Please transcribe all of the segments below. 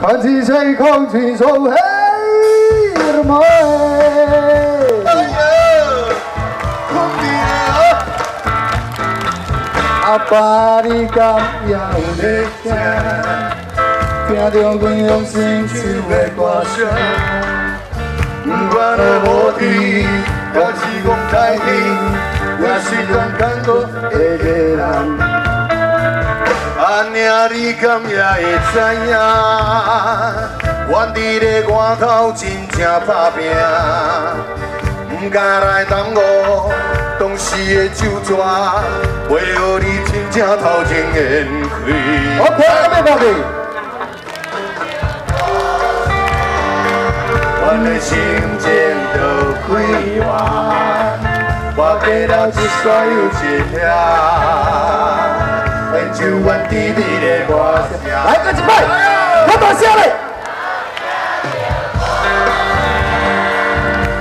看似谁空气中黑了吗？哎呀，空地啊！阿爸，你敢也有在听？听着阮用心唱的歌声，不管我无知，还是讲在听，也是种感觉的人。你敢也会知影？阮伫咧外头真正打拼，不敢来耽误当时的酒桌，为何你真正头前烟开。OK, everybody. 阮的心情就开换，我给了一所有一听，演唱阮甜蜜的歌声。来个一摆，看大声嘞！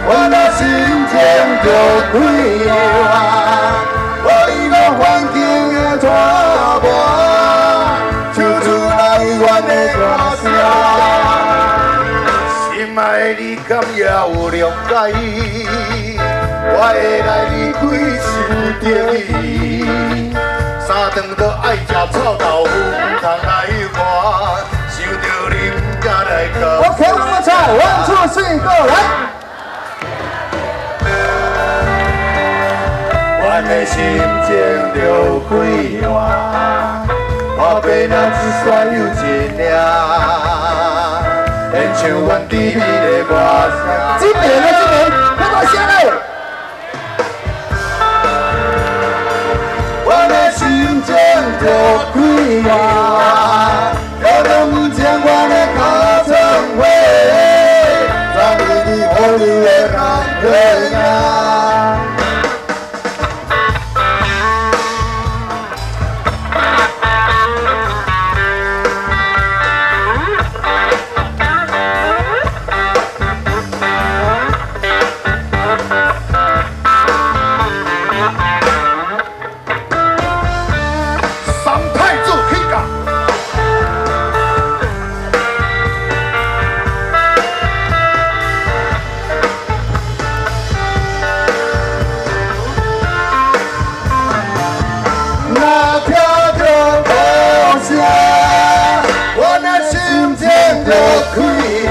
我的心情就开换，我一个环境的拖磨，唱出来阮的歌声。心爱的你敢也有谅解？我会来离开心底。三顿都爱食臭豆腐，唔通来我，想着你唔敢来教。OK，我们唱，one two three go，来。阮的心情就开换，我变了一山又一岭，演唱阮甜蜜的歌声。开换，有人唔将我的脚成灰，在你的火里的人对呀。情就